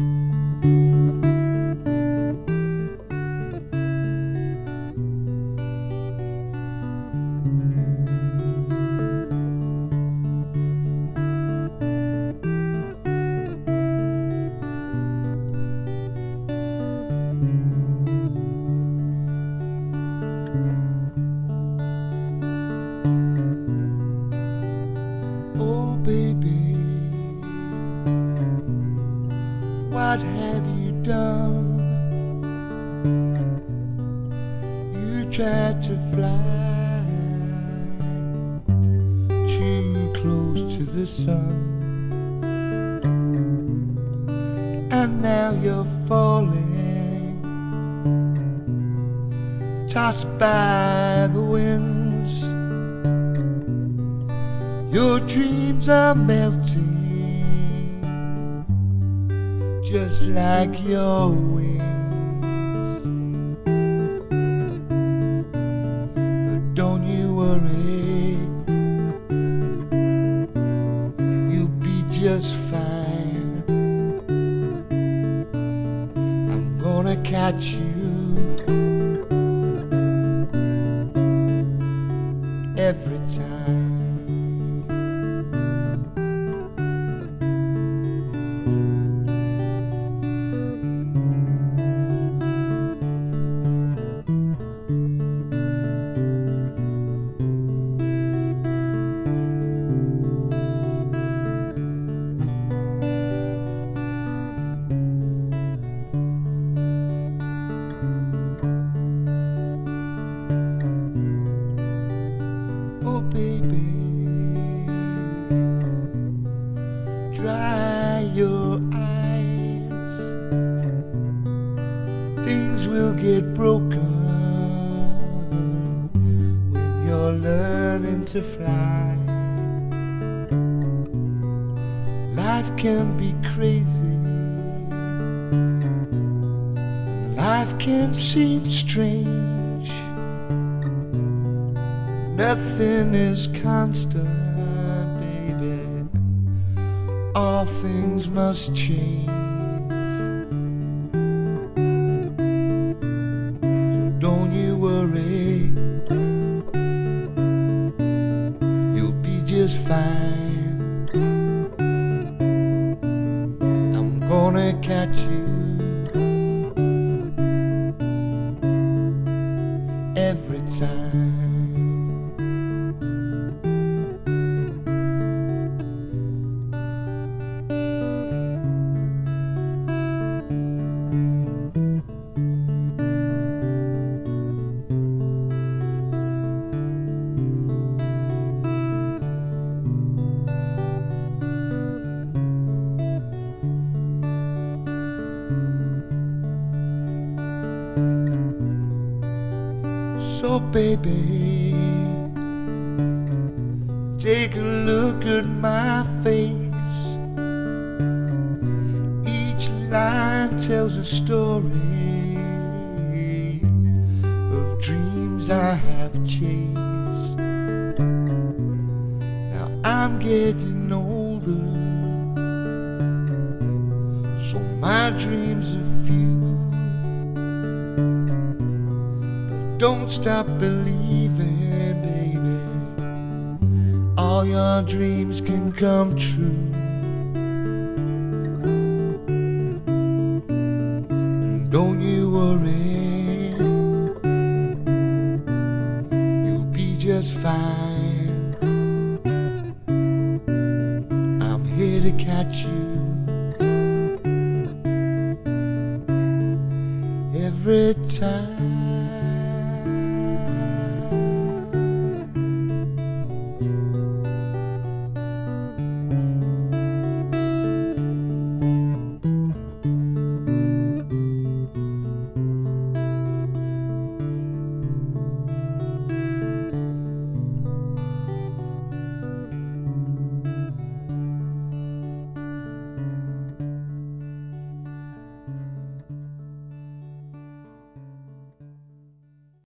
Oh, what have you done? You tried to fly too close to the sun, and now you're falling, tossed by the winds. Your dreams are melting just like your wings. But don't you worry, you'll be just fine. I'm gonna catch you every time. Dry your eyes. Things will get broken when you're learning to fly. Life can be crazy. Life can seem strange. Nothing is constant. All things must change. So don't you worry, you'll be just fine. I'm gonna catch you So, baby, take a look at my face. Each line tells a story of dreams I have chased. Now I'm getting older, so my dreams are few. Don't stop believing, baby. All your dreams can come true. Don't you worry, you'll be just fine. I'm here to catch you every time.